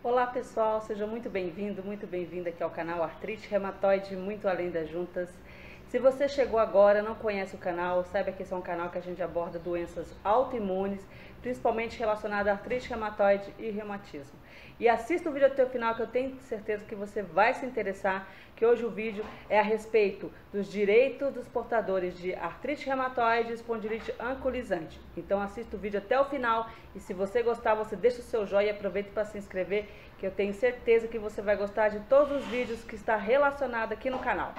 Olá pessoal, seja muito bem-vindo, muito bem-vinda aqui ao canal Artrite Reumatoide Muito Além das Juntas. Se você chegou agora, não conhece o canal, saiba que esse é um canal que a gente aborda doenças autoimunes, principalmente relacionadas a artrite reumatoide e reumatismo. E assista o vídeo até o final que eu tenho certeza que você vai se interessar, que hoje o vídeo é a respeito dos direitos dos portadores de artrite reumatoide e espondilite anculizante. Então assista o vídeo até o final e se você gostar, você deixa o seu joinha e aproveita para se inscrever, que eu tenho certeza que você vai gostar de todos os vídeos que está relacionado aqui no canal.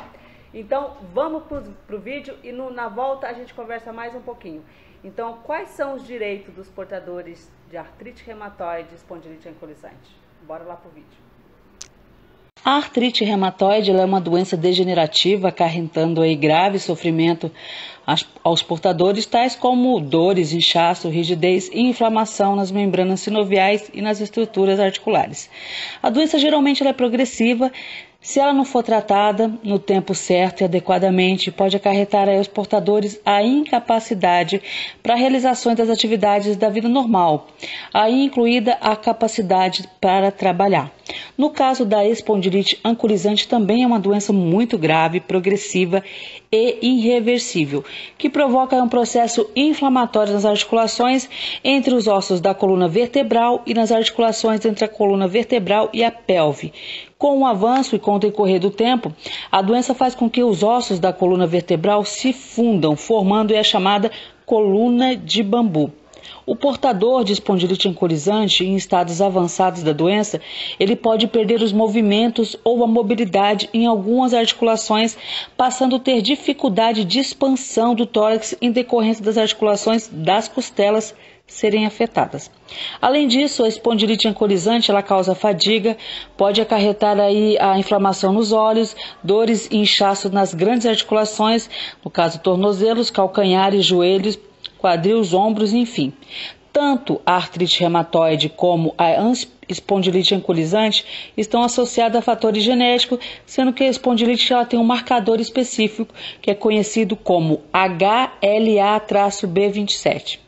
Então, vamos para o vídeo e no, na volta a gente conversa mais um pouquinho. Então, quais são os direitos dos portadores de artrite reumatoide e espondilite anquilosante? Bora lá para o vídeo. A artrite reumatoide é uma doença degenerativa acarretando aí grave sofrimento aos portadores, tais como dores, inchaço, rigidez e inflamação nas membranas sinoviais e nas estruturas articulares. A doença geralmente é progressiva, se ela não for tratada no tempo certo e adequadamente, pode acarretar aos portadores a incapacidade para a realização das atividades da vida normal, aí incluída a capacidade para trabalhar. No caso da espondilite anculizante, também é uma doença muito grave, progressiva e irreversível, que provoca um processo inflamatório nas articulações entre os ossos da coluna vertebral e nas articulações entre a coluna vertebral e a pelve. Com o avanço e com o decorrer do tempo, a doença faz com que os ossos da coluna vertebral se fundam, formando a chamada coluna de bambu. O portador de espondilite ancorizante em estados avançados da doença, ele pode perder os movimentos ou a mobilidade em algumas articulações, passando a ter dificuldade de expansão do tórax em decorrência das articulações das costelas serem afetadas. Além disso, a espondilite ancorizante ela causa fadiga, pode acarretar aí a inflamação nos olhos, dores e inchaço nas grandes articulações, no caso tornozelos, calcanhares, joelhos, quadris, ombros, enfim. Tanto a artrite reumatoide como a espondilite anculizante estão associadas a fatores genéticos, sendo que a espondilite ela tem um marcador específico que é conhecido como HLA-B27.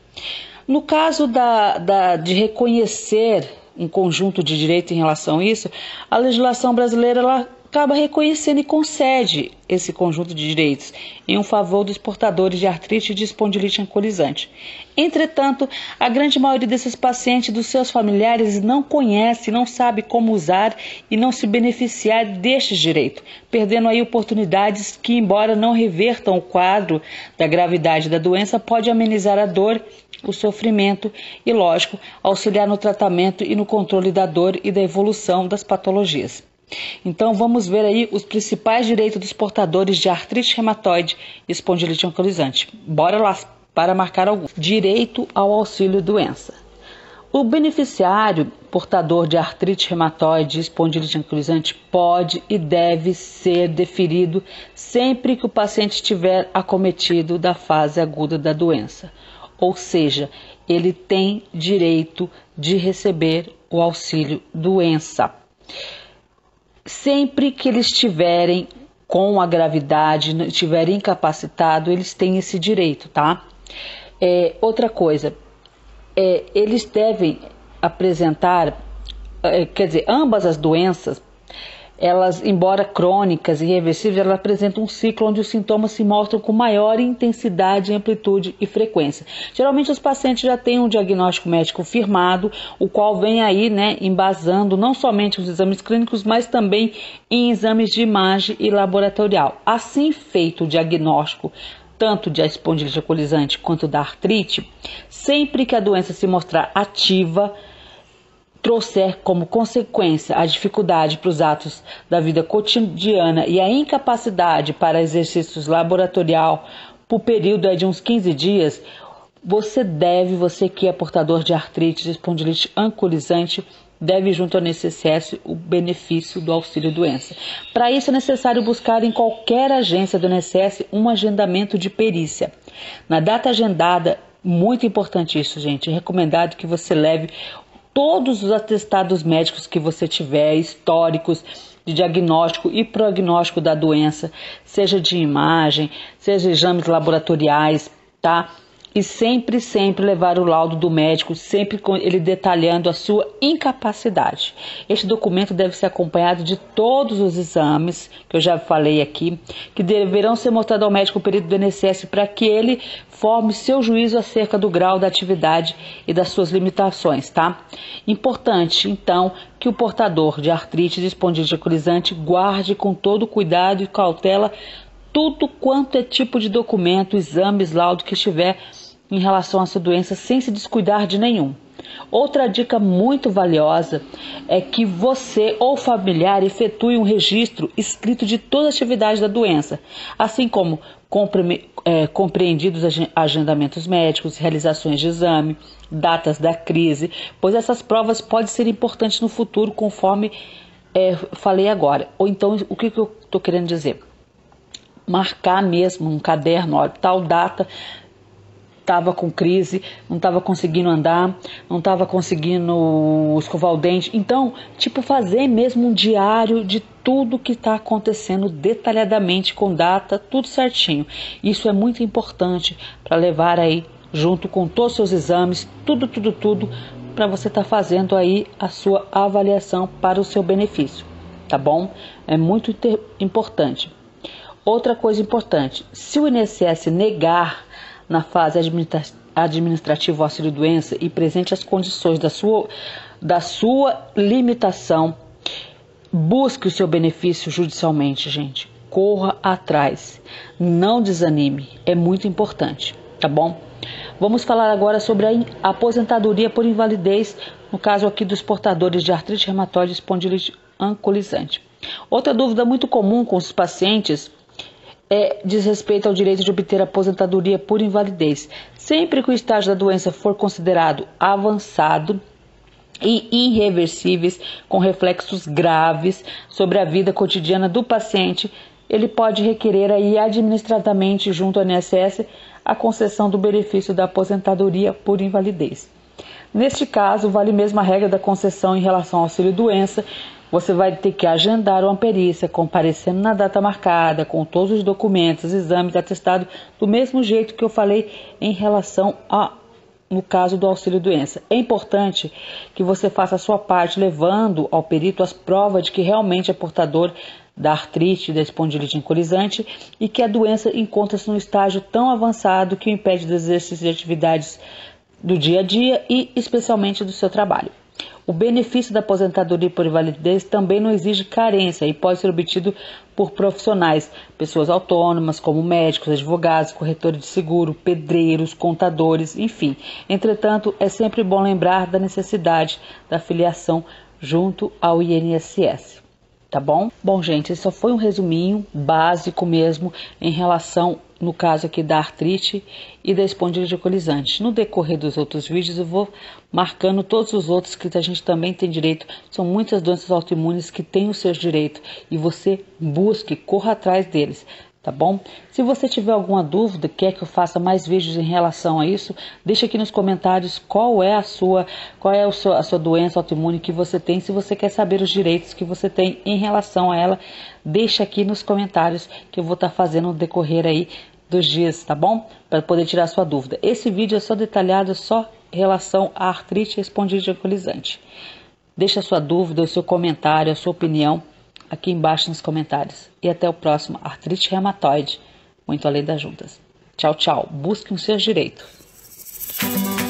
No caso da, da, de reconhecer um conjunto de direitos em relação a isso, a legislação brasileira ela acaba reconhecendo e concede esse conjunto de direitos em um favor dos portadores de artrite e de espondilite ancolizante. Entretanto, a grande maioria desses pacientes e dos seus familiares não conhece, não sabe como usar e não se beneficiar deste direito, perdendo aí oportunidades que, embora não revertam o quadro da gravidade da doença, pode amenizar a dor o sofrimento e, lógico, auxiliar no tratamento e no controle da dor e da evolução das patologias. Então vamos ver aí os principais direitos dos portadores de artrite reumatoide e espondilite anquilosante. Bora lá para marcar alguns. Direito ao auxílio doença. O beneficiário portador de artrite reumatoide e espondilite anquilosante pode e deve ser deferido sempre que o paciente estiver acometido da fase aguda da doença. Ou seja, ele tem direito de receber o auxílio doença sempre que eles estiverem com a gravidade, estiverem incapacitados, eles têm esse direito, tá? É, outra coisa, é, eles devem apresentar, é, quer dizer, ambas as doenças elas, embora crônicas e irreversíveis, elas apresentam um ciclo onde os sintomas se mostram com maior intensidade, amplitude e frequência. Geralmente os pacientes já têm um diagnóstico médico firmado, o qual vem aí, né, embasando não somente os exames clínicos, mas também em exames de imagem e laboratorial. Assim feito o diagnóstico tanto de espondilite alcoolizante quanto da artrite, sempre que a doença se mostrar ativa, trouxer como consequência a dificuldade para os atos da vida cotidiana e a incapacidade para exercícios laboratorial por período de uns 15 dias, você deve, você que é portador de artrite, de espondilite anculizante, deve junto ao NSS o benefício do auxílio doença. Para isso é necessário buscar em qualquer agência do INSS um agendamento de perícia. Na data agendada, muito importante isso, gente, é recomendado que você leve todos os atestados médicos que você tiver, históricos de diagnóstico e prognóstico da doença, seja de imagem, seja exames laboratoriais, tá? E sempre, sempre levar o laudo do médico, sempre com ele detalhando a sua incapacidade. Este documento deve ser acompanhado de todos os exames, que eu já falei aqui, que deverão ser mostrados ao médico período do INSS para que ele forme seu juízo acerca do grau da atividade e das suas limitações, tá? Importante, então, que o portador de artrite ecolizante guarde com todo cuidado e cautela tudo quanto é tipo de documento, exames, laudo que estiver em relação a essa doença sem se descuidar de nenhum. Outra dica muito valiosa é que você ou familiar efetue um registro escrito de toda a atividade da doença, assim como é, compreendidos agendamentos médicos, realizações de exame, datas da crise, pois essas provas podem ser importantes no futuro, conforme é, falei agora. Ou então, o que, que eu estou querendo dizer? Marcar mesmo um caderno, ó, tal data estava com crise, não estava conseguindo andar, não estava conseguindo escovar o dente. Então, tipo, fazer mesmo um diário de tudo que está acontecendo detalhadamente, com data, tudo certinho. Isso é muito importante para levar aí, junto com todos os seus exames, tudo, tudo, tudo, para você estar tá fazendo aí a sua avaliação para o seu benefício, tá bom? É muito importante. Outra coisa importante, se o INSS negar na fase administrativa auxílio-doença e presente as condições da sua, da sua limitação, busque o seu benefício judicialmente, gente. Corra atrás. Não desanime. É muito importante, tá bom? Vamos falar agora sobre a aposentadoria por invalidez, no caso aqui dos portadores de artrite reumatoide espondilite ancolizante. Outra dúvida muito comum com os pacientes é, diz respeito ao direito de obter aposentadoria por invalidez. Sempre que o estágio da doença for considerado avançado e irreversíveis, com reflexos graves sobre a vida cotidiana do paciente, ele pode requerer aí administrativamente junto ao INSS a concessão do benefício da aposentadoria por invalidez. Neste caso, vale mesmo a regra da concessão em relação ao auxílio-doença, você vai ter que agendar uma perícia, comparecendo na data marcada, com todos os documentos, exames, atestado, do mesmo jeito que eu falei em relação a no caso do auxílio doença. É importante que você faça a sua parte levando ao perito as provas de que realmente é portador da artrite, da espondilite encolizante e que a doença encontra-se num estágio tão avançado que o impede do exercício de atividades do dia a dia e especialmente do seu trabalho. O benefício da aposentadoria por invalidez também não exige carência e pode ser obtido por profissionais, pessoas autônomas, como médicos, advogados, corretores de seguro, pedreiros, contadores, enfim. Entretanto, é sempre bom lembrar da necessidade da filiação junto ao INSS tá bom? Bom, gente, esse só foi um resuminho básico mesmo em relação, no caso aqui da artrite e da espondilite ecolizante. No decorrer dos outros vídeos eu vou marcando todos os outros que a gente também tem direito. São muitas doenças autoimunes que têm o seu direito e você busque, corra atrás deles tá bom? Se você tiver alguma dúvida, quer que eu faça mais vídeos em relação a isso, deixa aqui nos comentários qual é a sua, qual é a sua, a sua doença autoimune que você tem, se você quer saber os direitos que você tem em relação a ela, deixa aqui nos comentários que eu vou estar tá fazendo no decorrer aí dos dias, tá bom? Para poder tirar sua dúvida. Esse vídeo é só detalhado, só em relação à artrite respondida ecolizante. Deixa a sua dúvida, o seu comentário, a sua opinião aqui embaixo nos comentários. E até o próximo Artrite Reumatoide, muito além das juntas. Tchau, tchau. Busquem os seus direitos.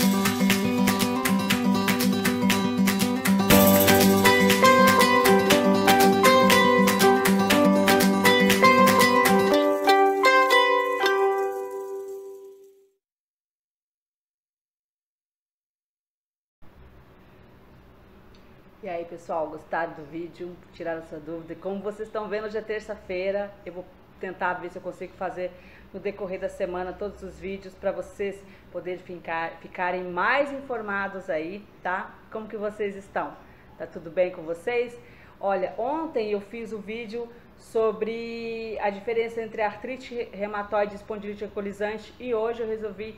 E aí, pessoal, gostaram do vídeo? Tiraram essa dúvida? Como vocês estão vendo, hoje é terça-feira. Eu vou tentar ver se eu consigo fazer no decorrer da semana todos os vídeos para vocês poderem ficar, ficarem mais informados aí, tá? Como que vocês estão? Tá tudo bem com vocês? Olha, ontem eu fiz o um vídeo sobre a diferença entre artrite reumatoide e espondilite ecolizante e hoje eu resolvi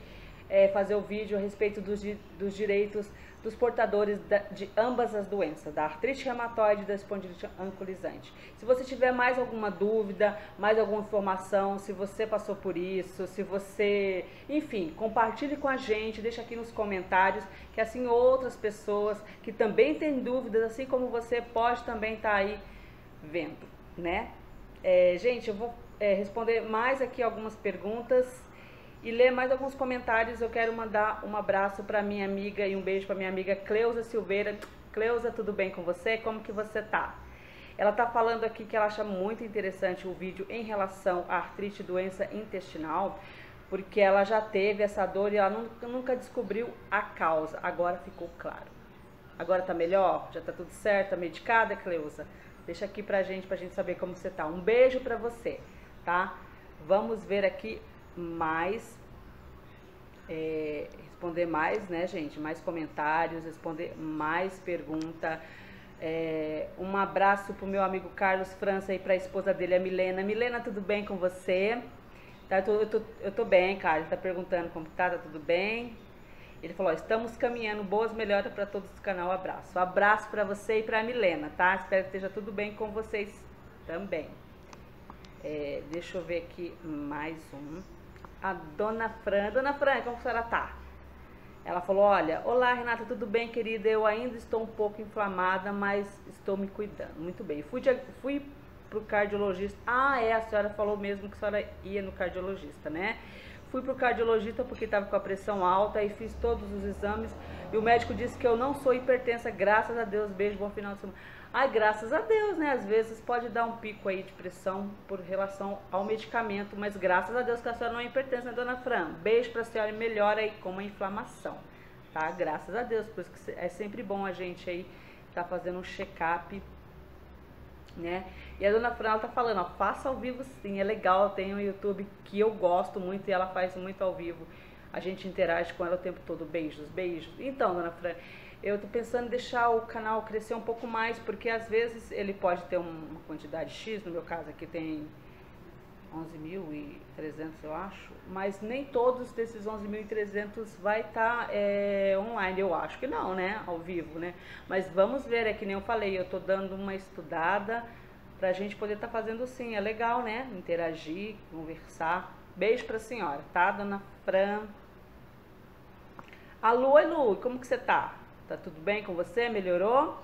é, fazer o vídeo a respeito dos, dos direitos dos portadores de ambas as doenças, da artrite reumatoide e da espondilite anquilosante. Se você tiver mais alguma dúvida, mais alguma informação, se você passou por isso, se você, enfim, compartilhe com a gente, deixa aqui nos comentários, que assim outras pessoas que também têm dúvidas, assim como você, pode também estar tá aí vendo, né? É, gente, eu vou é, responder mais aqui algumas perguntas e ler mais alguns comentários. Eu quero mandar um abraço para minha amiga e um beijo para minha amiga Cleusa Silveira. Cleusa, tudo bem com você? Como que você tá? Ela tá falando aqui que ela acha muito interessante o vídeo em relação à artrite doença intestinal, porque ela já teve essa dor e ela nunca descobriu a causa. Agora ficou claro. Agora tá melhor? Já tá tudo certo? Tá medicada, Cleusa? Deixa aqui pra gente, pra gente saber como você tá. Um beijo pra você, tá? Vamos ver aqui mais, é, responder mais, né, gente? Mais comentários, responder mais pergunta. É, um abraço pro meu amigo Carlos França e pra esposa dele, a Milena. Milena, tudo bem com você? Tá, eu, tô, eu, tô, eu tô bem, Carlos. Tá perguntando como tá, tá tudo bem? Ele falou: ó, estamos caminhando, boas melhoras para todos do canal. Abraço. abraço para você e para Milena, tá? Espero que esteja tudo bem com vocês também. É, deixa eu ver aqui mais um a dona Fran. Dona Fran, como a senhora tá? Ela falou: Olha, olá Renata, tudo bem, querida? Eu ainda estou um pouco inflamada, mas estou me cuidando. Muito bem. Fui, fui pro cardiologista. Ah, é, a senhora falou mesmo que a senhora ia no cardiologista, né? Fui pro cardiologista porque estava com a pressão alta e fiz todos os exames. E o médico disse que eu não sou hipertensa, graças a Deus. Beijo, bom final de semana. Ai, graças a Deus, né? Às vezes pode dar um pico aí de pressão por relação ao medicamento, mas graças a Deus que a senhora não é hipertensa, né, dona Fran? Beijo pra senhora e melhora aí com a inflamação, tá? Graças a Deus, por isso que é sempre bom a gente aí tá fazendo um check-up, né? E a dona Fran, ela tá falando, ó, faça ao vivo sim, é legal, tem um YouTube que eu gosto muito e ela faz muito ao vivo. A gente interage com ela o tempo todo, beijos, beijos. Então, dona Fran, eu estou pensando em deixar o canal crescer um pouco mais, porque às vezes ele pode ter uma quantidade X, no meu caso aqui tem 11.300 eu acho, mas nem todos desses 11.300 vai estar tá, é, online, eu acho que não, né, ao vivo, né, mas vamos ver, é que nem eu falei, eu estou dando uma estudada para a gente poder estar tá fazendo sim, é legal, né, interagir, conversar, beijo para a senhora, tá, dona Fran? Alô, Lu, como que você tá? Tá tudo bem com você? Melhorou?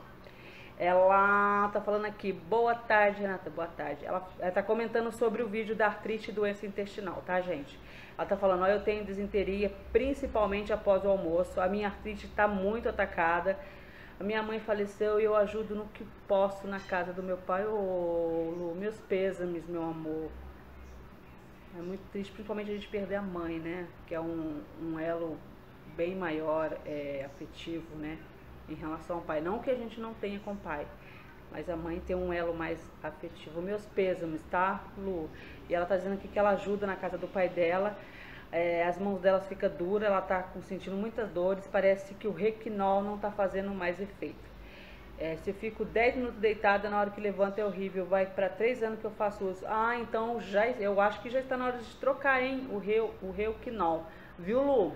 Ela tá falando aqui, boa tarde, Renata, boa tarde. Ela, ela tá comentando sobre o vídeo da artrite e doença intestinal, tá, gente? Ela tá falando, ó, eu tenho desinteria, principalmente após o almoço. A minha artrite tá muito atacada. A minha mãe faleceu e eu ajudo no que posso na casa do meu pai. Ô, Lu, meus pêsames, meu amor. É muito triste, principalmente a gente perder a mãe, né? Que é um, um elo bem maior é, afetivo, né? Em relação ao pai. Não que a gente não tenha com o pai, mas a mãe tem um elo mais afetivo. Meus pêsames, tá, Lu? E ela tá dizendo aqui que ela ajuda na casa do pai dela. É, as mãos delas ficam duras, ela tá sentindo muitas dores. Parece que o Requinol não tá fazendo mais efeito. É, se fico 10 minutos deitada, na hora que levanta é horrível. Vai para 3 anos que eu faço uso. Ah, então já, eu acho que já está na hora de trocar, hein? O, Reu, o. Viu, Lu?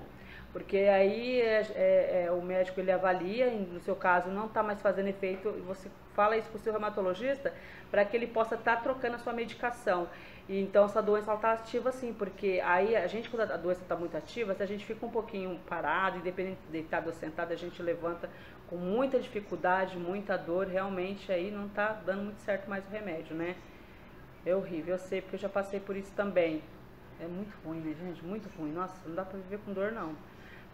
Porque aí é, é, é, o médico ele avalia, no seu caso não está mais fazendo efeito, e você fala isso para o seu reumatologista para que ele possa estar tá trocando a sua medicação. E, então essa doença está ativa sim, porque aí a gente, quando a doença está muito ativa, se a gente fica um pouquinho parado, independente de deitado ou sentado, a gente levanta com muita dificuldade, muita dor, realmente aí não está dando muito certo mais o remédio, né? É horrível, eu sei, porque eu já passei por isso também. É muito ruim, né, gente? Muito ruim. Nossa, não dá para viver com dor, não.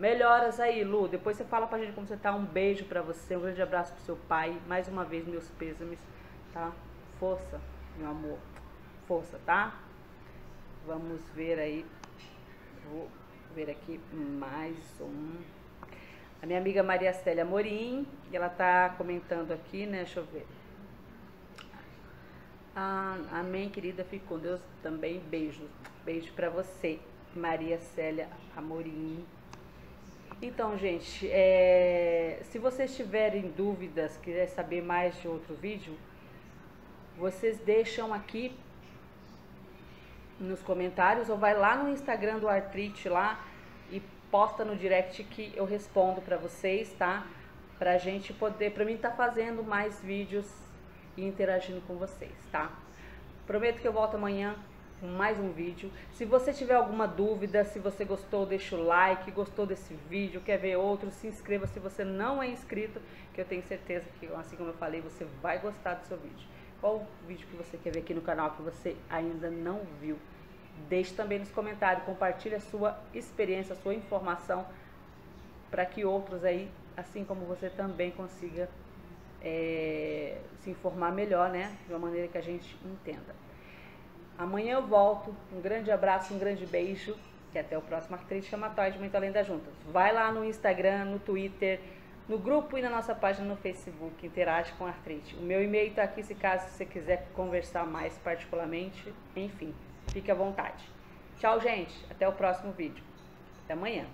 Melhoras aí, Lu. Depois você fala pra gente como você tá. Um beijo pra você, um grande abraço pro seu pai. Mais uma vez, meus pêsames, tá? Força, meu amor. Força, tá? Vamos ver aí. Vou ver aqui mais um. A minha amiga Maria Célia Morim, ela tá comentando aqui, né? Deixa eu ver. Ah, amém, querida. Fique com Deus também. Beijo. Beijo para você, Maria Célia Amorim. Então, gente, é, se vocês tiverem dúvidas, quiser saber mais de outro vídeo, vocês deixam aqui nos comentários ou vai lá no Instagram do Artrite lá e posta no direct que eu respondo para vocês, tá? pra gente poder, pra mim tá fazendo mais vídeos e interagindo com vocês, tá? Prometo que eu volto amanhã com mais um vídeo. Se você tiver alguma dúvida, se você gostou, deixa o like, gostou desse vídeo, quer ver outro, se inscreva se você não é inscrito, que eu tenho certeza que, assim como eu falei, você vai gostar do seu vídeo. Qual o vídeo que você quer ver aqui no canal que você ainda não viu? Deixe também nos comentários, compartilhe a sua experiência, a sua informação, para que outros aí, assim como você, também consiga é, se informar melhor, né? De uma maneira que a gente entenda. Amanhã eu volto. Um grande abraço, um grande beijo. E até o próximo Artrite Reumatóide Muito Além das Juntas. Vai lá no Instagram, no Twitter, no grupo e na nossa página no Facebook. Interage com a Artrite. O meu e-mail está aqui se caso você quiser conversar mais particularmente. Enfim, fique à vontade. Tchau, gente. Até o próximo vídeo. Até amanhã.